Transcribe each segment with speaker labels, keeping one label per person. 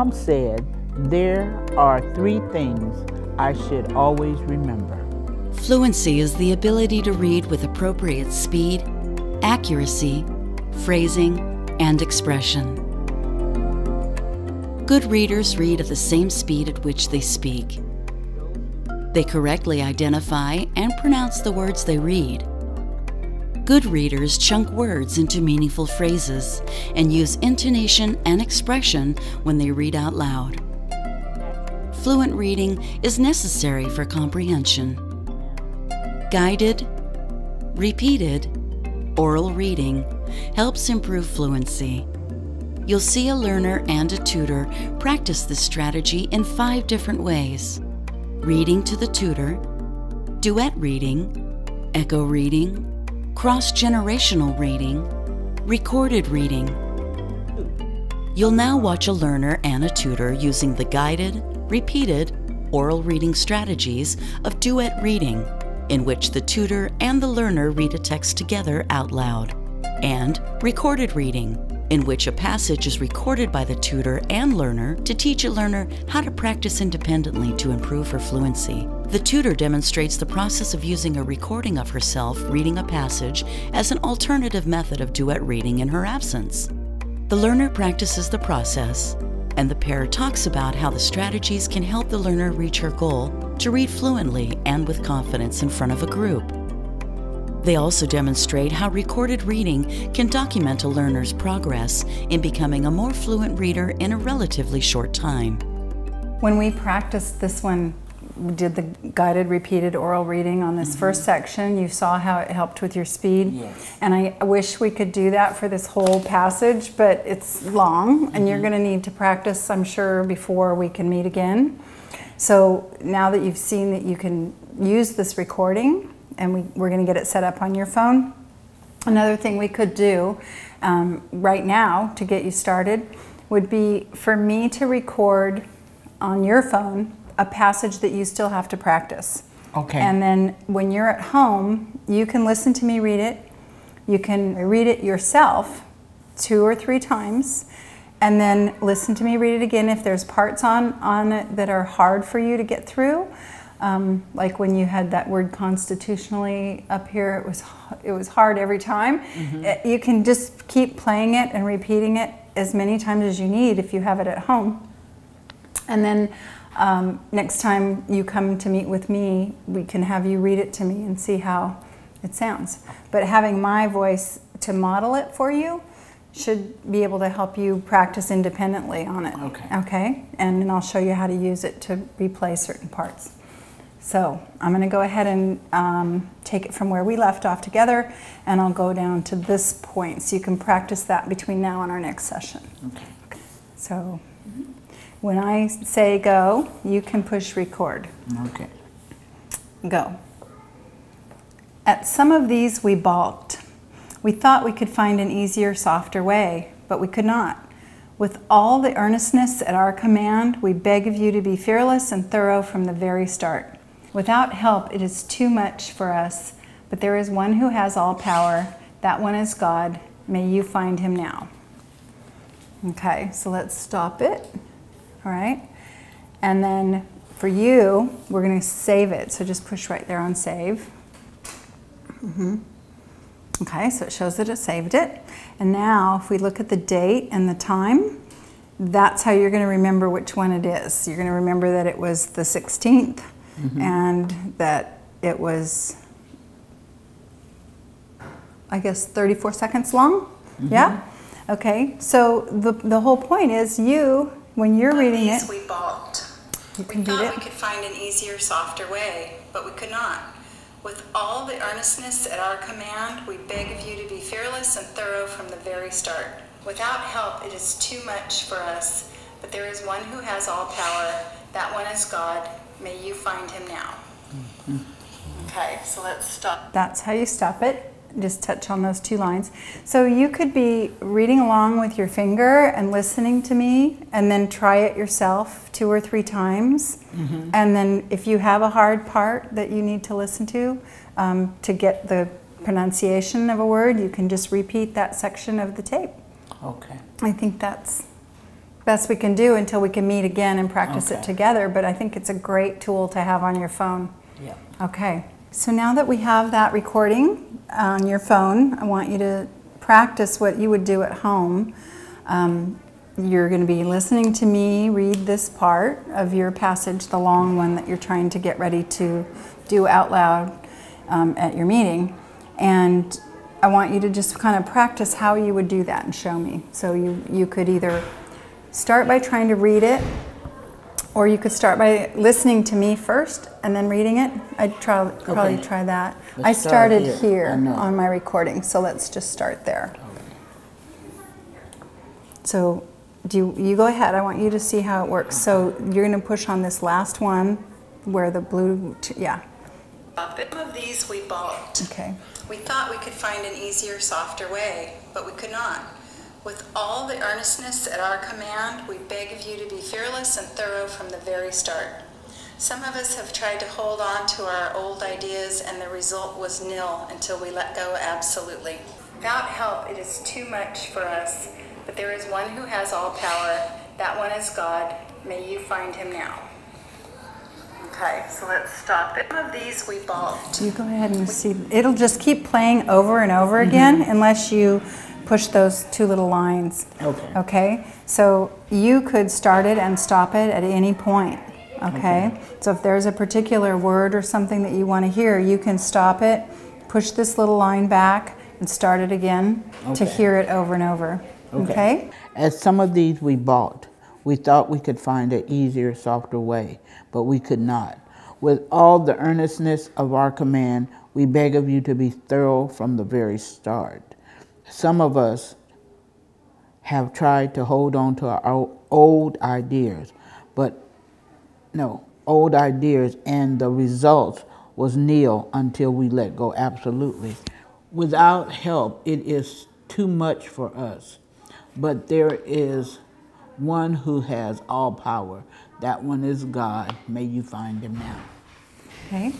Speaker 1: Mom said there are three things I should always remember.
Speaker 2: Fluency is the ability to read with appropriate speed, accuracy, phrasing, and expression. Good readers read at the same speed at which they speak. They correctly identify and pronounce the words they read. Good readers chunk words into meaningful phrases and use intonation and expression when they read out loud. Fluent reading is necessary for comprehension. Guided, repeated, oral reading helps improve fluency. You'll see a learner and a tutor practice this strategy in five different ways reading to the tutor, duet reading, echo reading, cross generational reading, recorded reading. You'll now watch a learner and a tutor using the guided, repeated, oral reading strategies of duet reading, in which the tutor and the learner read a text together out loud, and recorded reading, in which a passage is recorded by the tutor and learner to teach a learner how to practice independently to improve her fluency. The tutor demonstrates the process of using a recording of herself reading a passage as an alternative method of duet reading in her absence. The learner practices the process, and the pair talks about how the strategies can help the learner reach her goal to read fluently and with confidence in front of a group. They also demonstrate how recorded reading can document a learner's progress in becoming a more fluent reader in a relatively short time.
Speaker 3: When we practiced this one, we did the guided repeated oral reading on this mm -hmm. first section. You saw how it helped with your speed.
Speaker 1: Yes.
Speaker 3: And I wish we could do that for this whole passage, but it's long mm -hmm. and you're mm-hmm. going to need to practice, I'm sure, before we can meet again. So now that you've seen that you can use this recording, and we, we're going to get it set up on your phone. Another thing we could do um, right now to get you started would be for me to record on your phone a passage that you still have to practice.
Speaker 1: Okay.
Speaker 3: And then when you're at home, you can listen to me read it. You can read it yourself two or three times and then listen to me read it again if there's parts on, on it that are hard for you to get through. Um, like when you had that word constitutionally up here, it was it was hard every time. Mm-hmm. It, you can just keep playing it and repeating it as many times as you need if you have it at home. And then um, next time you come to meet with me, we can have you read it to me and see how it sounds. But having my voice to model it for you should be able to help you practice independently on it.
Speaker 1: Okay.
Speaker 3: Okay? And then I'll show you how to use it to replay certain parts. So I'm going to go ahead and um, take it from where we left off together, and I'll go down to this point. So you can practice that between now and our next session.
Speaker 1: Okay.
Speaker 3: So when I say go, you can push record.
Speaker 1: Okay.
Speaker 3: Go. At some of these we balked. We thought we could find an easier, softer way, but we could not. With all the earnestness at our command, we beg of you to be fearless and thorough from the very start. Without help, it is too much for us, but there is one who has all power. That one is God. May you find him now. Okay, so let's stop it. All right. And then for you, we're going to save it. So just push right there on save. Mm -hmm. Okay, so it shows that it saved it. And now if we look at the date and the time, that's how you're going to remember which one it is. You're going to remember that it was the 16th mm-hmm. and that it was, I guess, 34 seconds long. Mm-hmm. Yeah? Okay, so the, the whole point is you, when you're reading it,
Speaker 4: we balked.
Speaker 3: You can
Speaker 4: we thought
Speaker 3: it.
Speaker 4: we could find an easier, softer way, but we could not. With all the earnestness at our command, we beg of you to be fearless and thorough from the very start. Without help, it is too much for us, but there is one who has all power. That one is God. May you find him now. Mm-hmm. Okay, so let's stop.
Speaker 3: That's how you stop it. Just touch on those two lines. So you could be reading along with your finger and listening to me, and then try it yourself two or three times. Mm-hmm. And then if you have a hard part that you need to listen to um, to get the pronunciation of a word, you can just repeat that section of the tape.
Speaker 1: Okay.
Speaker 3: I think that's best we can do until we can meet again and practice it together. But I think it's a great tool to have on your phone.
Speaker 1: Yeah.
Speaker 3: Okay, so now that we have that recording on your phone, I want you to practice what you would do at home. Um, you're going to be listening to me read this part of your passage, the long one that you're trying to get ready to do out loud um, at your meeting. And I want you to just kind of practice how you would do that and show me. So you, you could either start by trying to read it or you could start by listening to me first and then reading it. I'd try, probably
Speaker 1: Okay.
Speaker 3: try that.
Speaker 1: Let's
Speaker 3: I
Speaker 1: start
Speaker 3: started
Speaker 1: here.
Speaker 3: here,
Speaker 1: I
Speaker 3: on my recording, so let's just start there. So do you, you go ahead. I want you to see how it works. So you're going to push on this last one where the blue, t- yeah,
Speaker 4: Some of these we balked.
Speaker 3: okay.
Speaker 4: We thought we could find an easier, softer way, but we could not. With all the earnestness at our command, we beg of you to be fearless and thorough from the very start. Some of us have tried to hold on to our old ideas, and the result was nil until we let go absolutely. Without help, it is too much for us, but there is one who has all power. That one is God. May you find him now. Okay, so let's stop. Some of these we balked.
Speaker 3: You go ahead and see. It'll just keep playing over and over again mm-hmm. unless you push those two little lines.
Speaker 1: Okay.
Speaker 3: Okay? So you could start it and stop it at any point. Okay? So if there's a particular word or something that you want to hear, you can stop it, push this little line back, and start it again to hear it over and over. Okay?
Speaker 1: As some of these we bought, we thought we could find an easier, softer way, but we could not. With all the earnestness of our command, we beg of you to be thorough from the very start. Some of us have tried to hold on to our old ideas, but no, old ideas, and the results was nil until we let go absolutely. Without help, it is too much for us. But there is one who has all power. That one is God. May you find him now.
Speaker 3: Okay.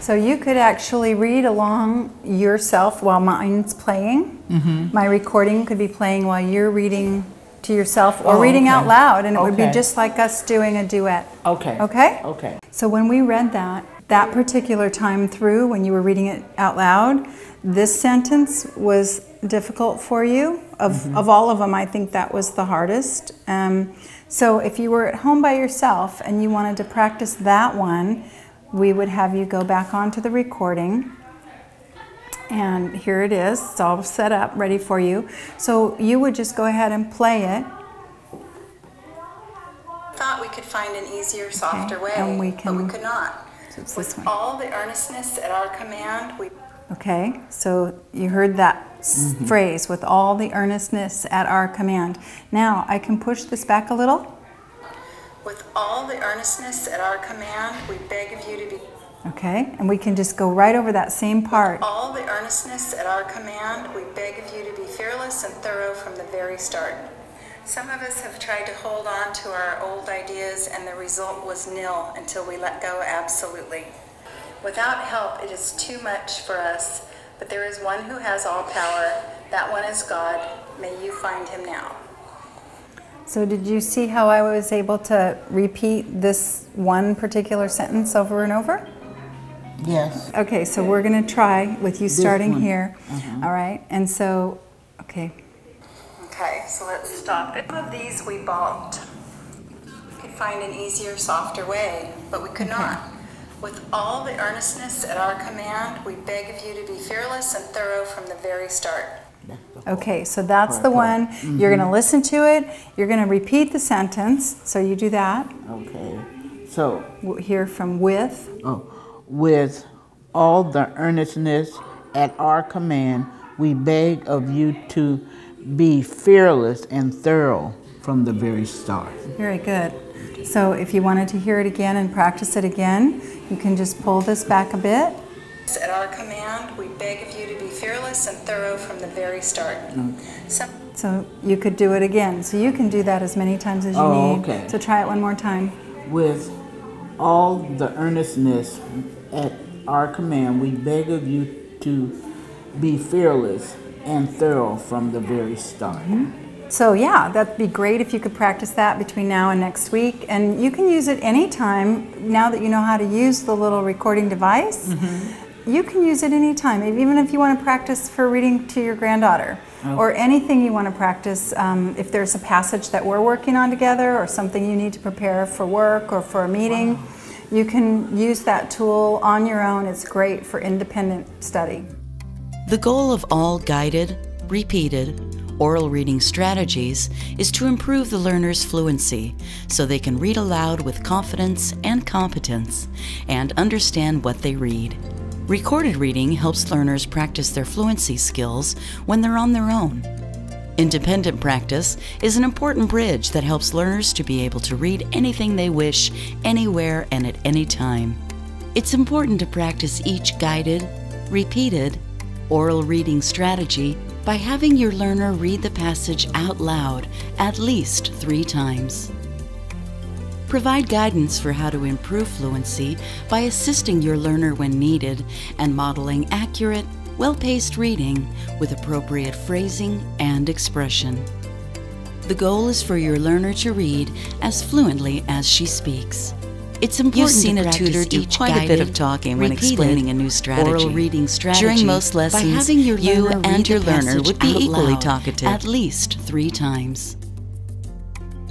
Speaker 3: So you could actually read along yourself while mine's playing.
Speaker 1: Mm-hmm.
Speaker 3: My recording could be playing while you're reading to yourself or
Speaker 1: Oh,
Speaker 3: reading out loud, and it would be just like us doing a duet.
Speaker 1: Okay.
Speaker 3: Okay?
Speaker 1: Okay.
Speaker 3: So when we read that, that particular time through, when you were reading it out loud, this sentence was difficult for you. Of,
Speaker 1: Mm-hmm.
Speaker 3: of all of them, I think that was the hardest. Um, so if you were at home by yourself and you wanted to practice that one, we would have you go back onto the recording. And here it is. It's all set up, ready for you. So you would just go ahead and play it.
Speaker 4: Thought we could find an easier, softer way,
Speaker 3: and we
Speaker 4: but we could not.
Speaker 3: So it's
Speaker 4: With
Speaker 3: this one.
Speaker 4: all the earnestness at our command, we
Speaker 3: Okay, so you heard that s- mm-hmm. phrase with all the earnestness at our command. Now I can push this back a little.
Speaker 4: With all the earnestness at our command, we beg of you to be
Speaker 3: Okay, and we can just go right over that same part.
Speaker 4: With all the earnestness at our command, we beg of you to be fearless and thorough from the very start. Some of us have tried to hold on to our old ideas, and the result was nil until we let go absolutely. Without help, it is too much for us, but there is one who has all power. That one is God. May you find him now.
Speaker 3: So did you see how I was able to repeat this one particular sentence over and over?
Speaker 1: Yes.
Speaker 3: Okay, so we're going to try with you starting
Speaker 1: one.
Speaker 3: here. Uh-huh. All right, and so, okay,
Speaker 4: Okay, so let's stop it. Some of these we balked. We could find an easier, softer way, but we could not. With all the earnestness at our command, we beg of you to be fearless and thorough from the very start.
Speaker 3: Okay, so that's the one.
Speaker 1: part.
Speaker 3: You're going to listen to it. You're going to repeat the sentence. So you do that.
Speaker 1: Okay. So,
Speaker 3: hear from with.
Speaker 1: oh, with all the earnestness at our command, we beg of you to be fearless and thorough from the very start.
Speaker 3: Very good. So if you wanted to hear it again and practice it again, you can just pull this back a bit.
Speaker 4: At our command, we beg of you to be fearless and thorough from the very start. Some
Speaker 3: So you could do it again. So you can do that as many times as you
Speaker 1: Oh,
Speaker 3: need.
Speaker 1: okay.
Speaker 3: So try it one more time.
Speaker 1: With all the earnestness at our command, we beg of you to be fearless and thorough from the very start.
Speaker 3: So yeah, that'd be great if you could practice that between now and next week. And you can use it anytime now that you know how to use the little recording device. Mm-hmm. You can use it anytime, even if you want to practice for reading to your granddaughter oh. or anything you want to practice. Um, if there's a passage that we're working on together or something you need to prepare for work or for a meeting, wow. you can use that tool on your own. It's great for independent study.
Speaker 2: The goal of all guided, repeated, oral reading strategies is to improve the learner's fluency so they can read aloud with confidence and competence and understand what they read. Recorded reading helps learners practice their fluency skills when they're on their own. Independent practice is an important bridge that helps learners to be able to read anything they wish, anywhere, and at any time. It's important to practice each guided, repeated, oral reading strategy by having your learner read the passage out loud at least three times. Provide guidance for how to improve fluency by assisting your learner when needed and modeling accurate, well paced reading with appropriate phrasing and expression. The goal is for your learner to read as fluently as she speaks. It's important You've seen to a tutor do quite guided, a bit of talking when explaining a new strategy. Oral reading strategy. During most lessons, by having your you and your learner would be equally talkative at least three times.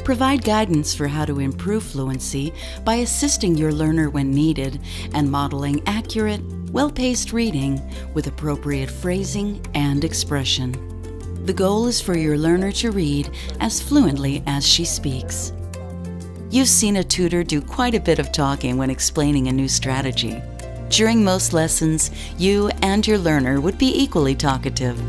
Speaker 2: Provide guidance for how to improve fluency by assisting your learner when needed and modeling accurate, well paced reading with appropriate phrasing and expression. The goal is for your learner to read as fluently as she speaks. You've seen a tutor do quite a bit of talking when explaining a new strategy. During most lessons, you and your learner would be equally talkative.